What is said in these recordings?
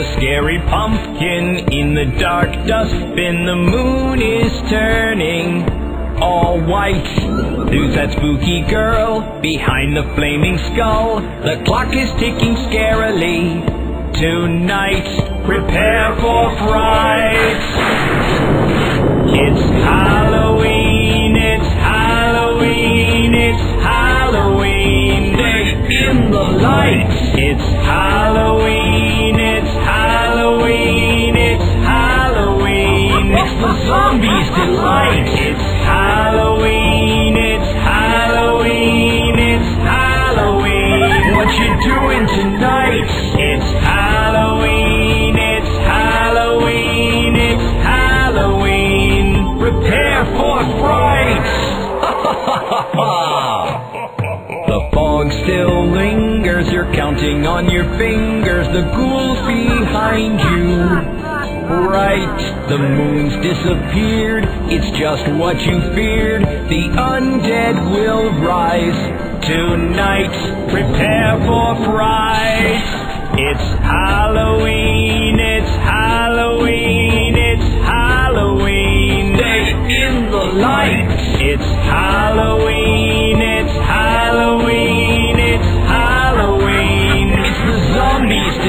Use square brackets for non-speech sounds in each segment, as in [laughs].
a scary pumpkin in the dark dustbin. The moon is turning all white. Who's that spooky girl behind the flaming skull? The clock is ticking scarily. Tonight, prepare for fright. It's Halloween, it's Halloween, it's Halloween. Day in the light. It's Halloween, Halloween, it's Halloween. It's the zombies' delight. It's Halloween, it's Halloween, it's Halloween. What you doing tonight? It's Halloween, it's Halloween, it's Halloween. Prepare for fright. [laughs] Fog still lingers, you're counting on your fingers, the ghouls behind you. Right, the moon's disappeared, it's just what you feared, the undead will rise. Tonight, prepare for fright. It's Halloween, it's Halloween, it's Halloween. Day in the light. It's Halloween, it's Halloween,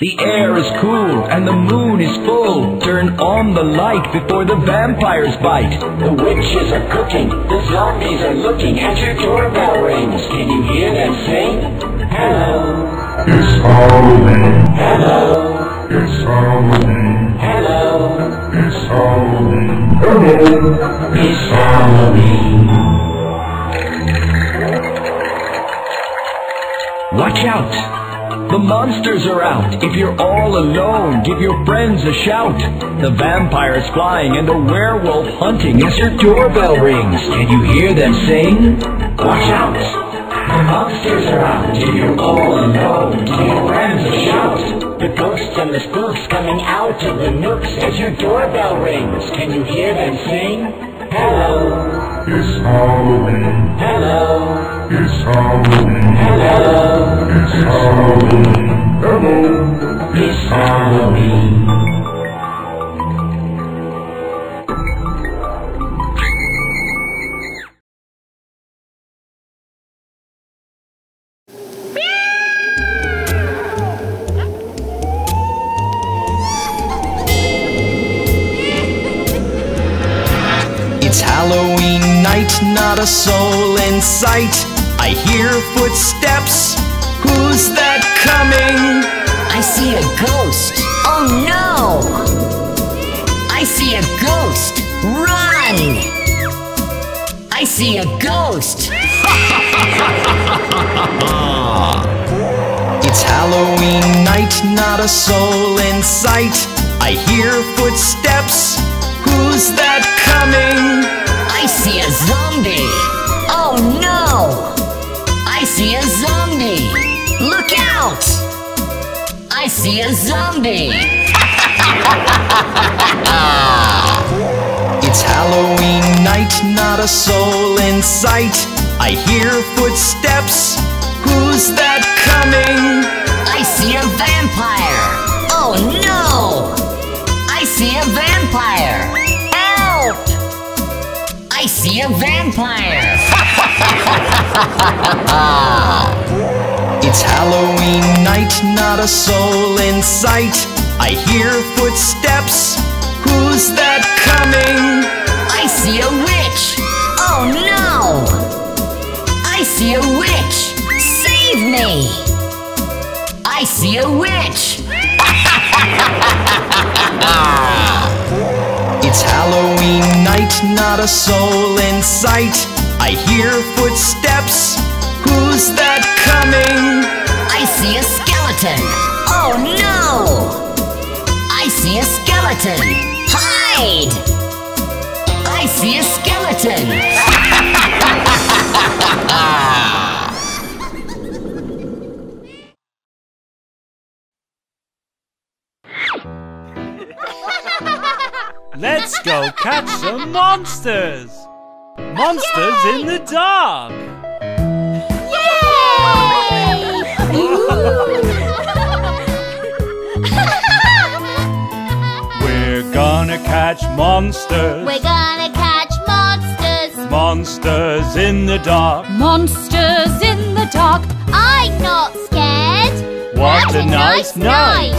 The air is cool and the moon is full. Turn on the light before the vampires bite. The witches are cooking, the zombies are looking as your doorbell rings. Can you hear them sing? Hello, It's Halloween. hello, It's Halloween. hello. It's Halloween. Hello. It's Halloween. Watch out! The monsters are out. If you're all alone, give your friends a shout. The vampire's flying and the werewolf hunting as your doorbell rings. Can you hear them sing? Watch out! The monsters are out. If you're all alone, give your friends a shout. The ghosts and the spooks coming out of the nooks as your doorbell rings. Can you hear them sing? Hello, It's Halloween. hello, It's Halloween. Halloween. Hello. It's Halloween. Not a soul in sight. I hear footsteps. Who's that coming? I see a vampire. Oh no! I see a vampire! Help! I see a vampire! [laughs] It's Halloween night, not a soul in sight. I hear footsteps. Who's that coming? I see a witch! Oh no! I see a witch! Save me! I see a witch! [laughs] It's Halloween night, not a soul in sight. I hear footsteps. Who's that coming? I see a skeleton! Oh no! I see a skeleton! Hide! I see a skeleton! Let's go catch some monsters! Monsters in the dark! We're gonna catch monsters! We're gonna catch monsters. In the dark! Monsters in the dark. I'm not scared. What a nice night!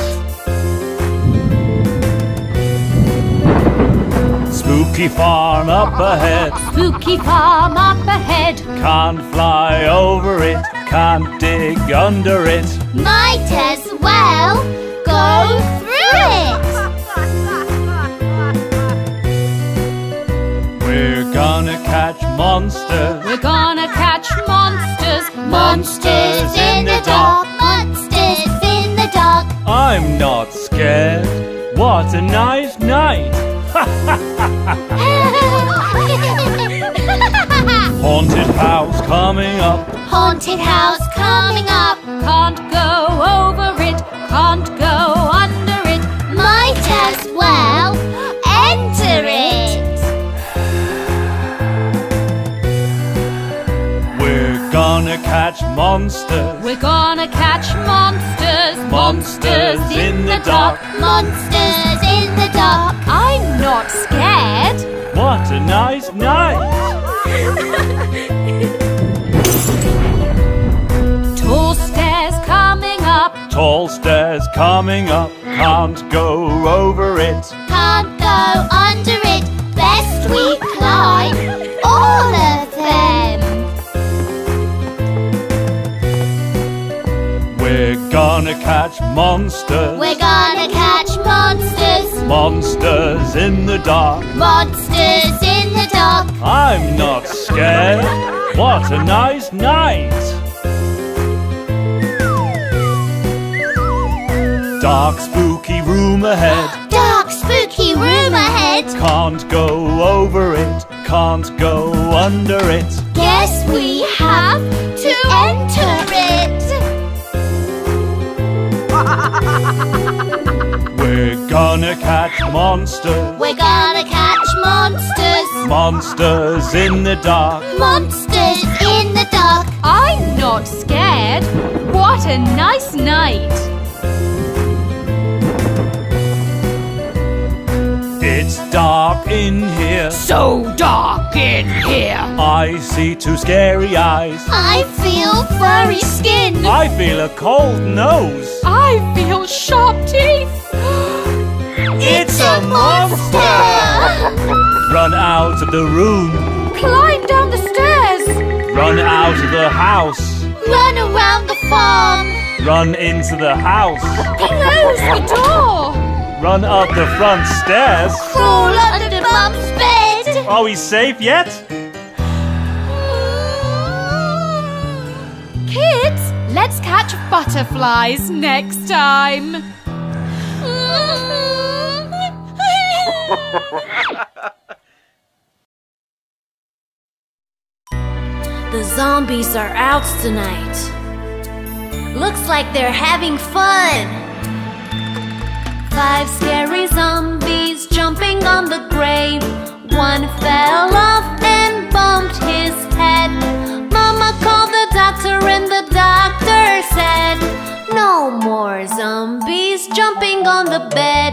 Spooky farm up ahead, Spooky farm up ahead. can't fly over it, can't dig under it. Might as well go catch monsters, We're gonna catch monsters. Monsters in the dark. Monsters in the dark. I'm not scared. What a nice night! [laughs] Haunted house coming up, Haunted house coming up. Gonna catch monsters. We're gonna catch monsters. Monsters in the dark. Monsters in the dark. I'm not scared. What a nice night! [laughs] Tall stairs coming up. Tall stairs coming up, can't go over it. Can't go gonna catch monsters. We're gonna catch monsters. Monsters in the dark. Monsters in the dark. I'm not scared. What a nice night! Dark, spooky room ahead. Dark, spooky room ahead. Can't go over it, can't go under it. Guess we have to enter it. We're gonna catch monsters. We're gonna catch monsters. Monsters in the dark. Monsters in the dark. I'm not scared. What a nice night. It's dark in here. So dark in here. I see two scary eyes. I feel furry skin. I feel a cold nose. I feel sharp teeth. A monster! Run out of the room. Climb down the stairs. Run out of the house. Run around the farm. Run into the house. Close the door. Run up the front stairs. Crawl under Mum's bed. Are we safe yet? Kids, let's catch butterflies next time. The zombies are out tonight. Looks like they're having fun. Five scary zombies jumping on the grave. One fell off and bumped his head. Mama called the doctor, and the doctor said, No more zombies jumping on the bed.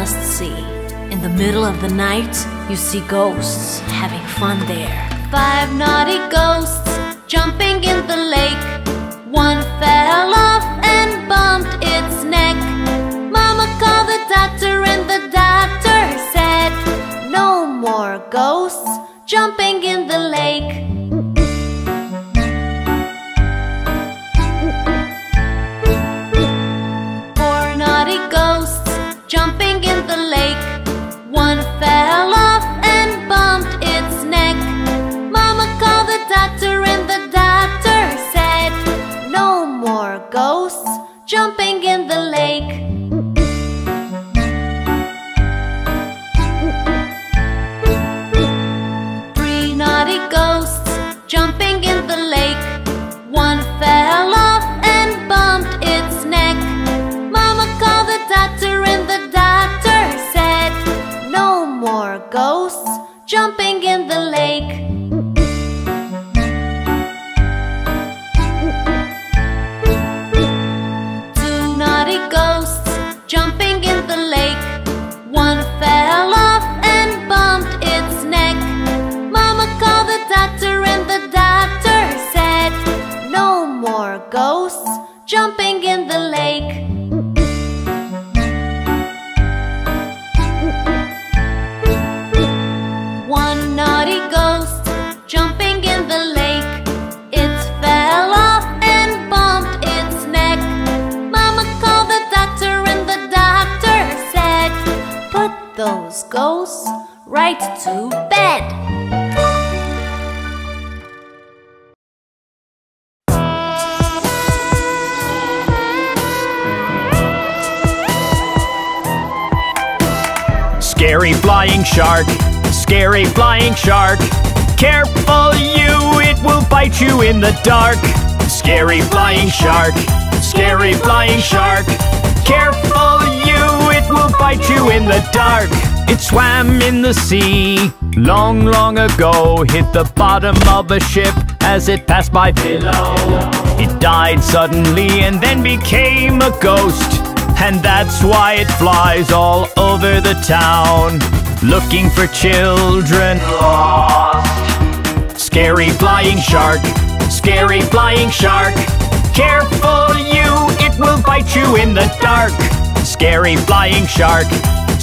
Must see. In the middle of the night, you see ghosts having fun there. Five naughty ghosts jumping in the lake. One fell off and bumped its neck. Mama called the doctor, and the doctor said, No more ghosts jumping in the lake. Jumping in the lake. One fell off and bumped its neck. Mama called the doctor, and the doctor said, No more ghosts jumping in the lake. Three naughty ghosts jumping jumping in the lake. Ghosts right to bed. Scary flying shark, scary flying shark. Careful you, it will bite you in the dark. Scary flying shark, scary flying shark. Careful you, it will bite you in the dark. It swam in the sea long, long ago. Hit the bottom of a ship as it passed by below. It died suddenly and then became a ghost. And that's why it flies all over the town, looking for children lost. Scary flying shark, scary flying shark. Careful you, it will bite you in the dark. Scary flying shark,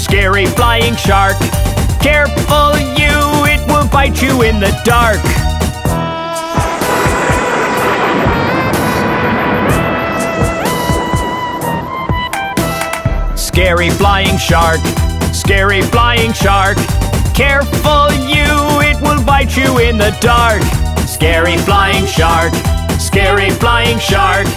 scary flying shark. Careful you, it will bite you in the dark. Scary flying shark, scary flying shark. Careful you, it will bite you in the dark. Scary flying shark, scary flying shark.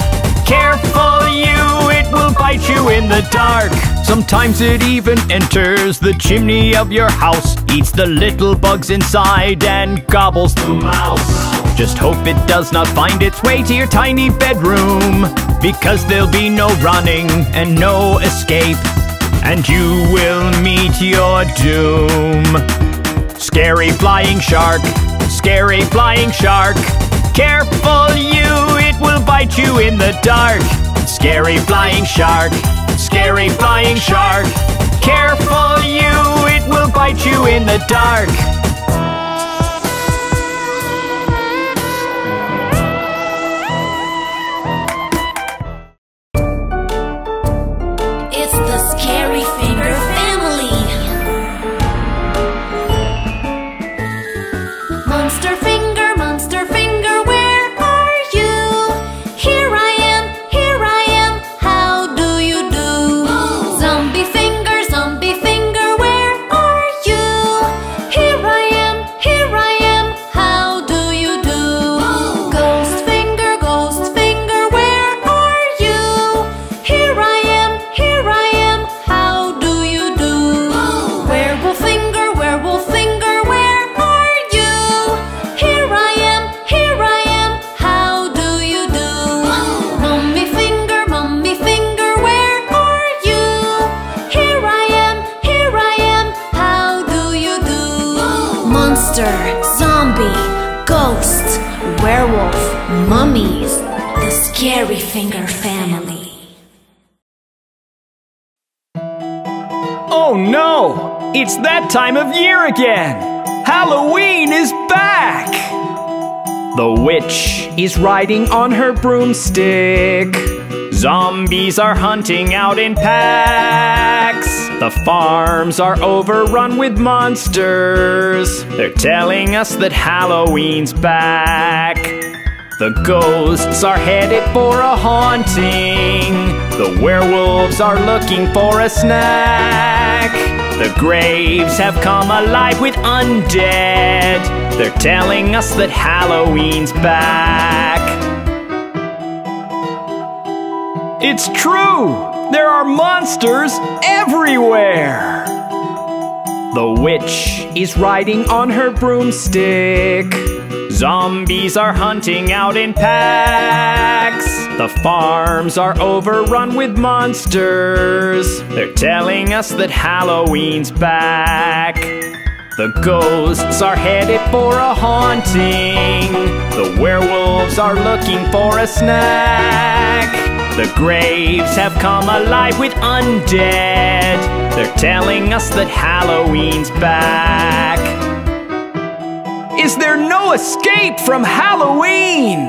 Careful you, it will bite you in the dark. Sometimes it even enters the chimney of your house, eats the little bugs inside and gobbles the mouse. Just hope it does not find its way to your tiny bedroom, because there'll be no running and no escape, and you will meet your doom. Scary flying shark, scary flying shark. Careful you, it will bite you in the dark. Scary flying shark, scary flying shark. Careful you, it will bite you in the dark. Finger family. Oh no! It's that time of year again! Halloween is back! The witch is riding on her broomstick. Zombies are hunting out in packs. The farms are overrun with monsters. They're telling us that Halloween's back. The ghosts are headed for a haunting. The werewolves are looking for a snack. The graves have come alive with undead. They're telling us that Halloween's back. It's true! There are monsters everywhere! The witch is riding on her broomstick. Zombies are hunting out in packs. The farms are overrun with monsters. They're telling us that Halloween's back. The ghosts are headed for a haunting. The werewolves are looking for a snack. The graves have come alive with undead. They're telling us that Halloween's back. Is there no escape from Halloween?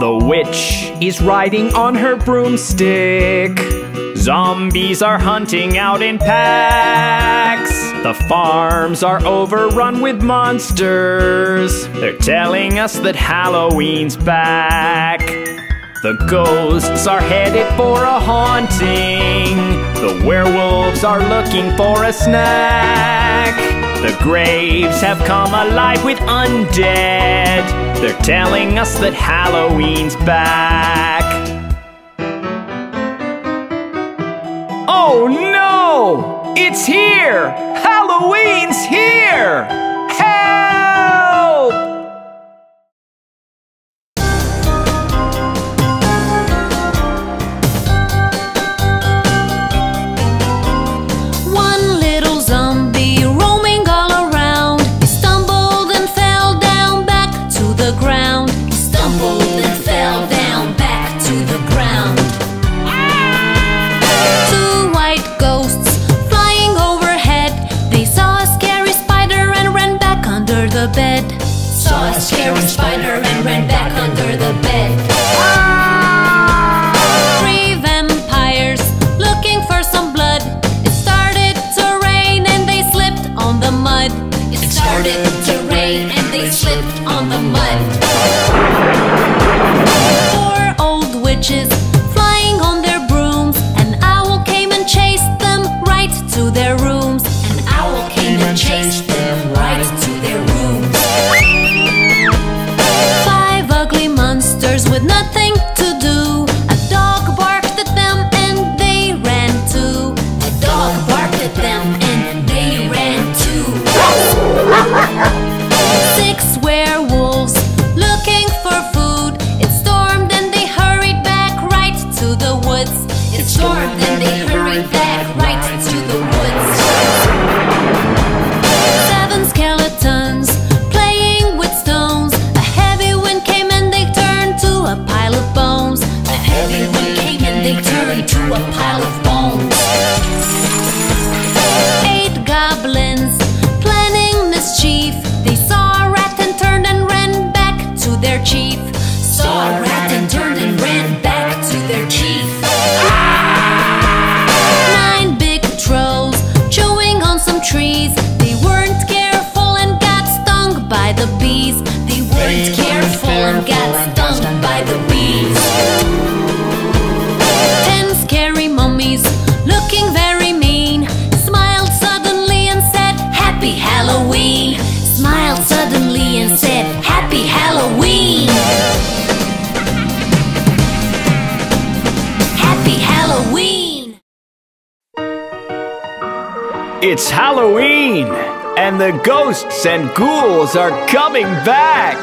The witch is riding on her broomstick. Zombies are hunting out in packs. The farms are overrun with monsters. They're telling us that Halloween's back. The ghosts are headed for a haunting. The werewolves are looking for a snack. The graves have come alive with undead. They're telling us that Halloween's back. Oh no! It's here! Halloween's here! Ghosts and ghouls are coming back.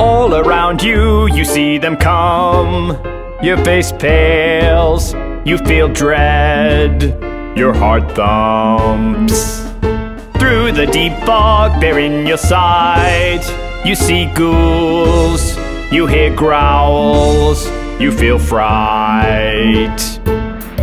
All around you, you see them come. Your face pales, you feel dread, your heart thumps. Through the deep fog, in your sight. You see ghouls, you hear growls, you feel fright.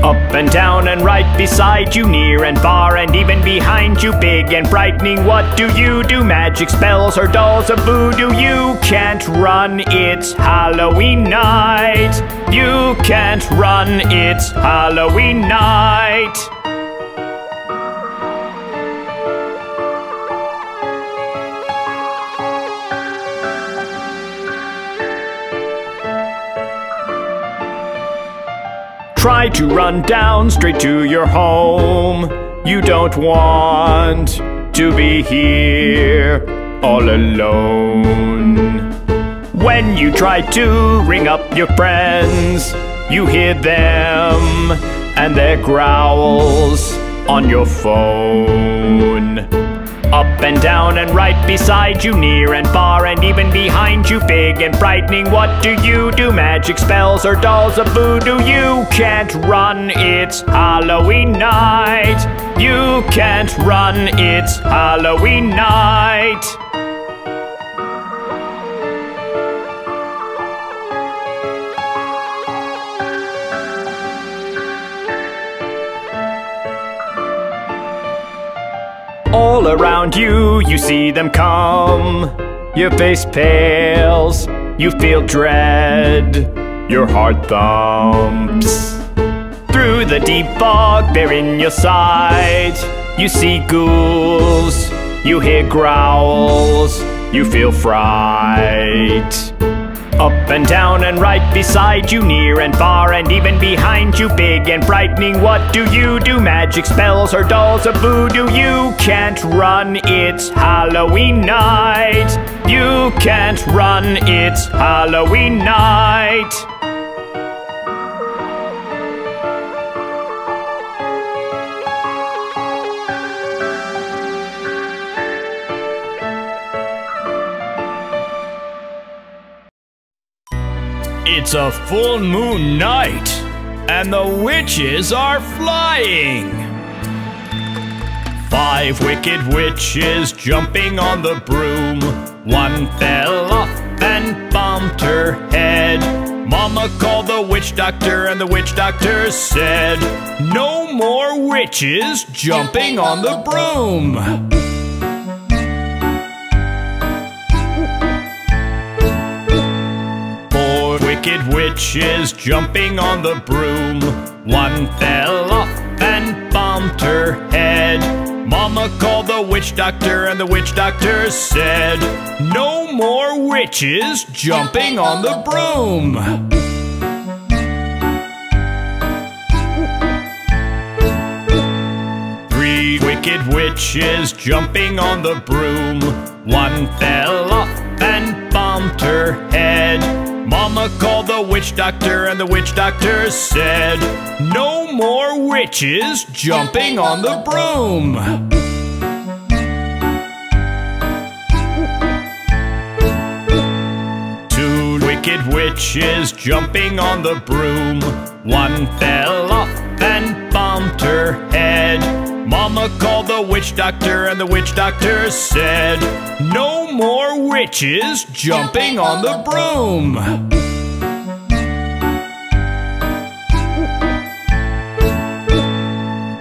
Up and down and right beside you, near and far and even behind you, big and frightening. What do you do? Magic spells or dolls of voodoo? You can't run, it's Halloween night. You can't run, it's Halloween night. Try to run down straight to your home. You don't want to be here all alone. When you try to ring up your friends, you hear them and their growls on your phone. Up and down and right beside you, near and far and even behind you, big and frightening. What do you do? Magic spells or dolls of voodoo? You can't run, it's Halloween night. You can't run, it's Halloween night. Around you, you see them come. Your face pales, you feel dread, your heart thumps. Through the deep fog, they're in your sight. You see ghouls, you hear growls, you feel fright. Up and down and right beside you, near and far and even behind you, big and frightening. What do you do? Magic spells or dolls of voodoo? You can't run, it's Halloween night. You can't run, it's Halloween night. It's a full moon night, and the witches are flying. Five wicked witches jumping on the broom. One fell off and bumped her head. Mama called the witch doctor, and the witch doctor said, No more witches jumping on the broom. Wicked witches jumping on the broom. One fell off and bumped her head. Mama called the witch doctor, and the witch doctor said, No more witches jumping on the broom. Three wicked witches jumping on the broom. One fell off and bumped her head. Mama called the witch doctor, and the witch doctor said, No more witches jumping on the broom. Two wicked witches jumping on the broom. One fell off and bumped her head. Mama called the witch doctor, and the witch doctor said, No more witches jumping on the broom.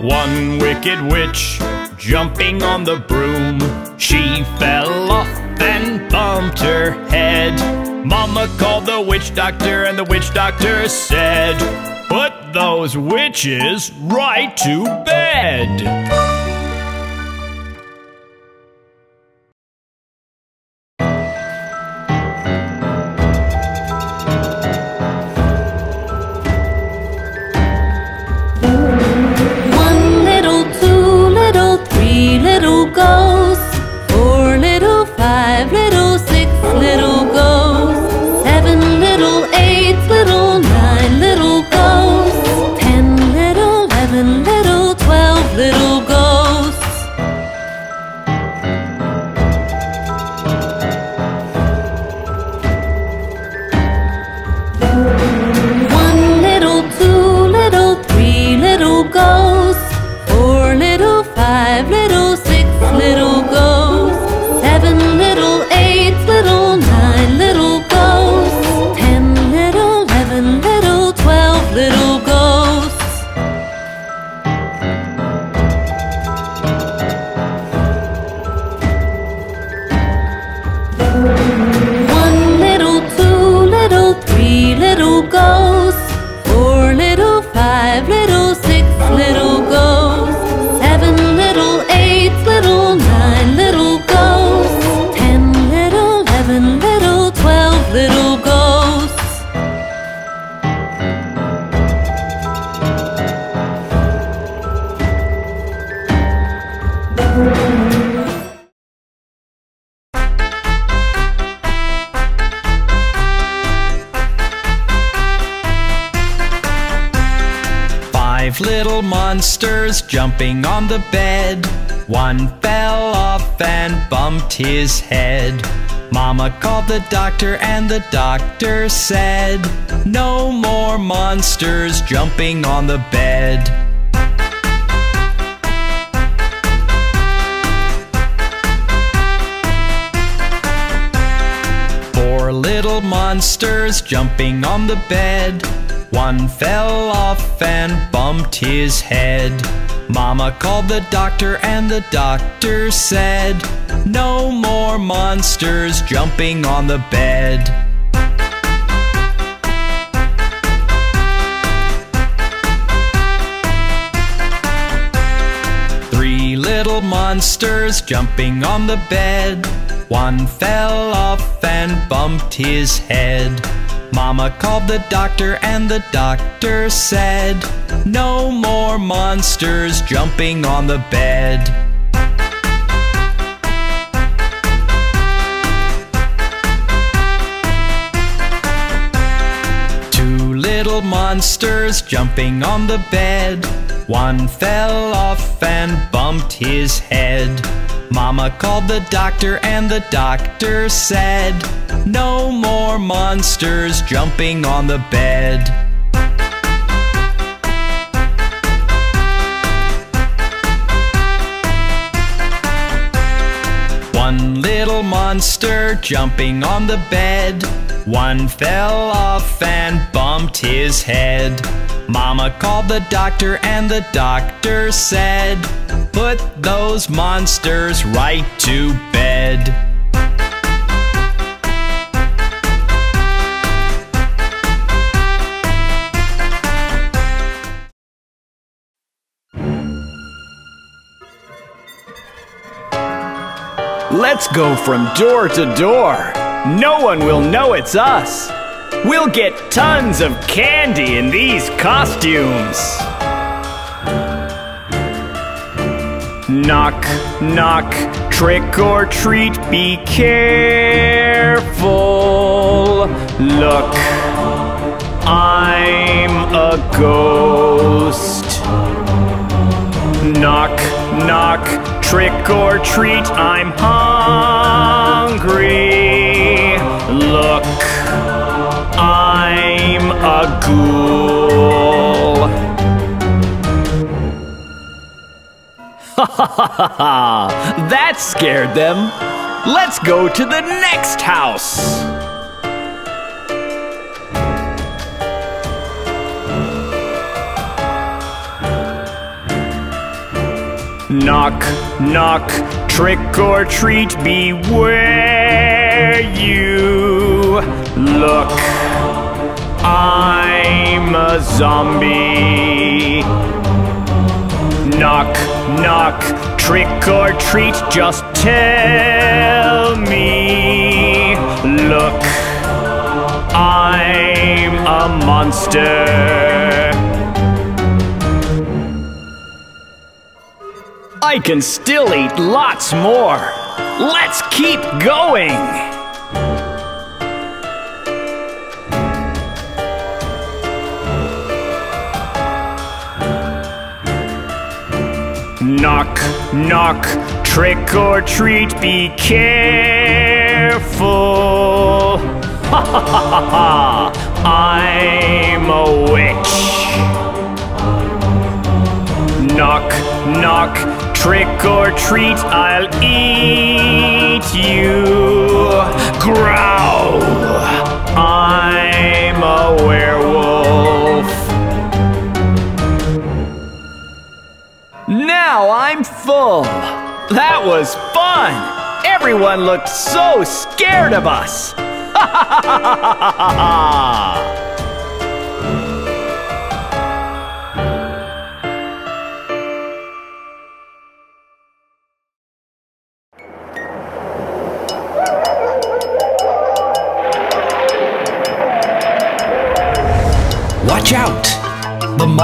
One wicked witch jumping on the broom. She fell off and bumped her head. Mama called the witch doctor, and the witch doctor said, Put those witches right to bed. Monsters jumping on the bed. One fell off and bumped his head. Mama called the doctor, and the doctor said, No more monsters jumping on the bed. Four little monsters jumping on the bed. One fell off and bumped his head. Mama called the doctor, and the doctor said, No more monsters jumping on the bed. Three little monsters jumping on the bed. One fell off and bumped his head. Mama called the doctor, and the doctor said, No more monsters jumping on the bed. Two little monsters jumping on the bed. One fell off and bumped his head. Mama called the doctor, and the doctor said, No more monsters jumping on the bed. One little monster jumping on the bed. One fell off and bumped his head. Mama called the doctor, and the doctor said, Put those monsters right to bed. Let's go from door to door. No one will know it's us. We'll get tons of candy in these costumes. Knock, knock, trick or treat, be careful. Look, I'm a ghost. Knock, knock, trick or treat, I'm hungry. Look, I'm a ghoul. Ha ha ha ha! That scared them. Let's go to the next house. Knock, knock, trick or treat, beware you look. I'm a zombie. Knock, knock, trick or treat, just tell me. Look, I'm a monster. I can still eat lots more. Let's keep going. Knock, knock, trick or treat, be careful. Ha ha ha ha ha! I'm a witch. Knock, knock, trick or treat, I'll eat you. Growl! I'm a werewolf. Now I'm full. That was fun. Everyone looked so scared of us. [laughs] Ha ha ha ha ha ha ha!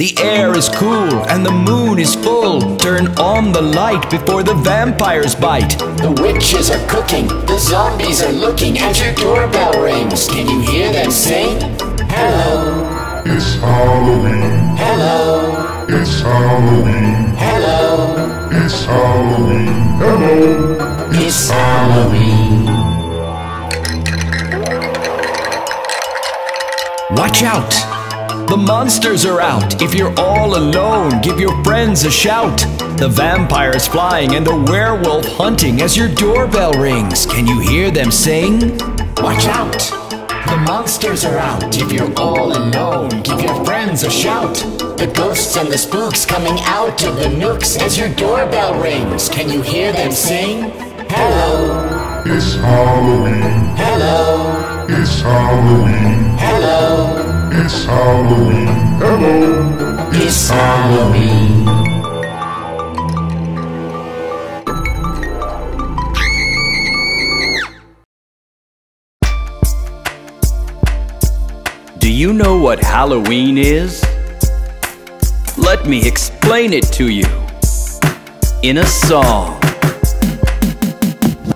The air is cool and the moon is full. Turn on the light before the vampires bite. The witches are cooking, the zombies are looking as your doorbell rings. Can you hear them sing? Hello, It's Halloween. hello, It's Halloween. hello. It's Halloween. Hello. It's Halloween. Watch out! The monsters are out. If you're all alone, give your friends a shout. The vampire's flying and the werewolf hunting as your doorbell rings. Can you hear them sing? Watch out! The monsters are out. If you're all alone, give your friends a shout. The ghosts and the spooks coming out of the nooks as your doorbell rings. Can you hear them sing? Hello, It's Halloween. hello, It's Halloween. hello. It's Halloween. Hello. It's Halloween. Do you know what Halloween is? Let me explain it to you in a song.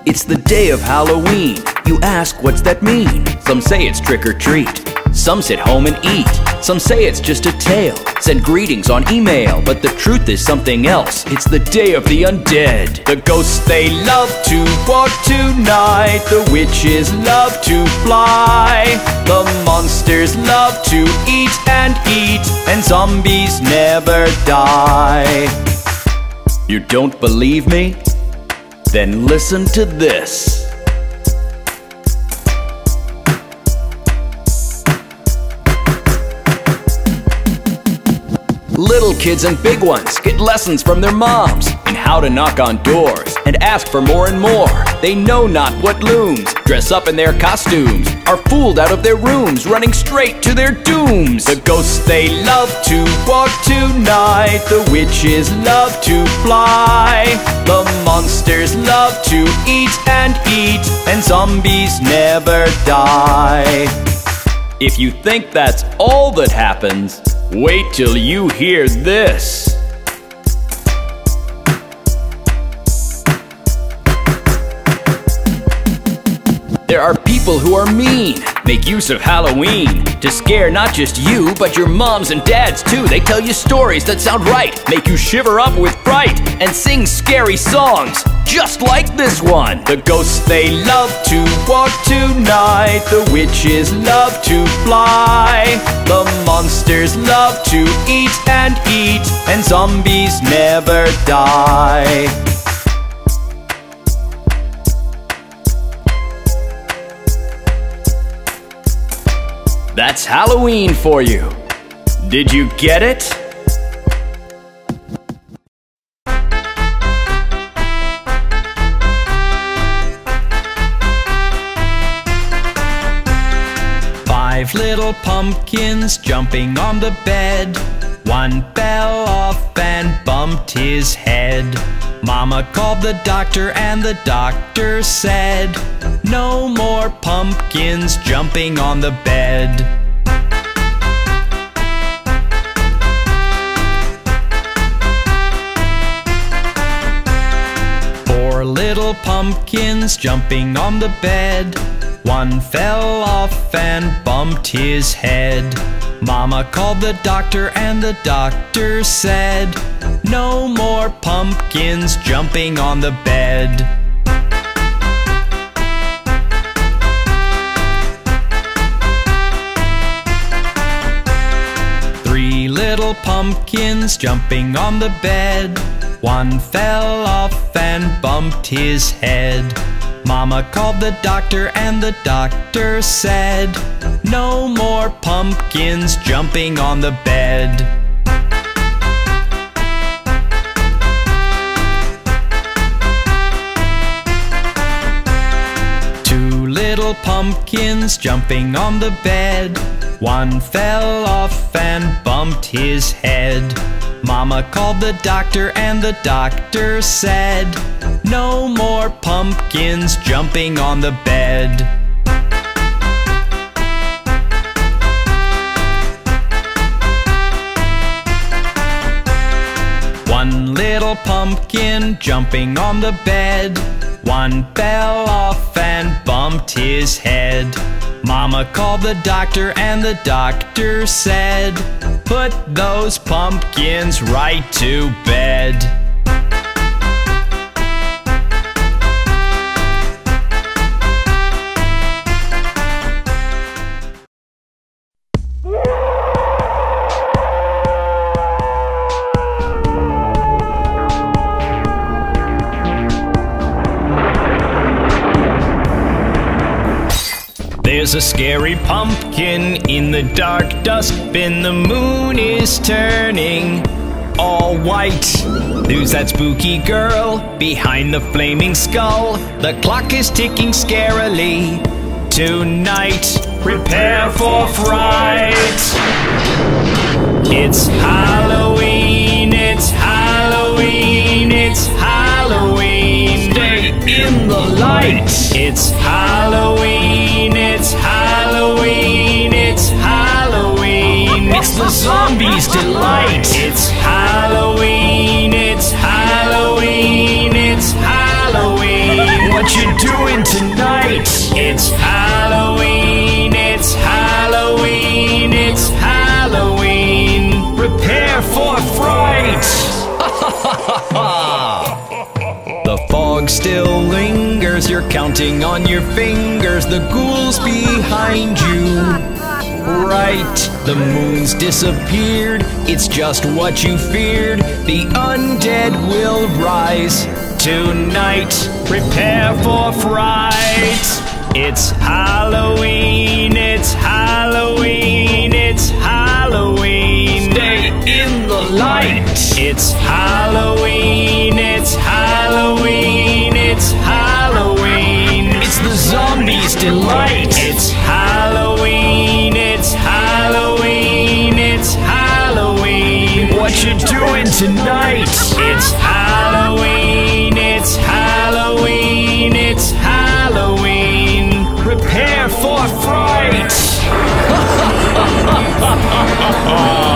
It's the day of Halloween. You ask, what's that mean? Some say it's trick or treat. Some sit home and eat. Some say it's just a tale. Send greetings on email, but the truth is something else. It's the day of the undead. The ghosts they love to walk tonight. The witches love to fly. The monsters love to eat and eat. And zombies never die. You don't believe me? Then listen to this. Kids and big ones get lessons from their moms and how to knock on doors and ask for more and more. They know not what looms, dress up in their costumes, are fooled out of their rooms, running straight to their dooms. The ghosts they love to walk tonight, the witches love to fly, the monsters love to eat and eat, and zombies never die. If you think that's all that happens, wait till you hear this. There are people who are mean, Make use of Halloween to scare not just you, but your moms and dads too. They tell you stories that sound right, make you shiver up with fright, and sing scary songs, just like this one. The ghosts they love to walk tonight, the witches love to fly, the monsters love to eat and eat, and zombies never die. That's Halloween for you. Did you get it? Five little pumpkins jumping on the bed. One fell off and bumped his head. Mama called the doctor, and the doctor said, No more pumpkins jumping on the bed. Four little pumpkins jumping on the bed. One fell off and bumped his head. Mama called the doctor, and the doctor said, No more pumpkins jumping on the bed. Three little pumpkins jumping on the bed. One fell off and bumped his head. Mama called the doctor, and the doctor said, No more pumpkins jumping on the bed. Two little pumpkins jumping on the bed. One fell off and bumped his head. Mama called the doctor, and the doctor said, No more pumpkins jumping on the bed. One little pumpkin jumping on the bed. One fell off and bumped his head. Mama called the doctor, and the doctor said, Put those pumpkins right to bed. There's a scary pumpkin in the dark dustbin. The moon is turning all white. There's that spooky girl behind the flaming skull? The clock is ticking scarily. Tonight, prepare for fright. It's Halloween, it's Halloween, it's Halloween. Stay in the light. It's Halloween, it's Halloween, it's Halloween. It's the zombies' delight. It's Halloween, it's Halloween, it's Halloween. What you doing tonight? It's Halloween, it's Halloween, it's Halloween. Prepare for fright. [laughs] The fog still you're counting on your fingers, the ghouls behind you. Right, the moon's disappeared, it's just what you feared, the undead will rise. Tonight, prepare for fright. It's Halloween, it's Halloween, it's Halloween in the light. It's Halloween, it's Halloween, it's Halloween. It's the zombies' delight. It's Halloween, it's Halloween, it's Halloween. What you doing tonight? It's Halloween, it's Halloween, it's Halloween. Prepare for fright. Ha ha ha ha ha ha ha!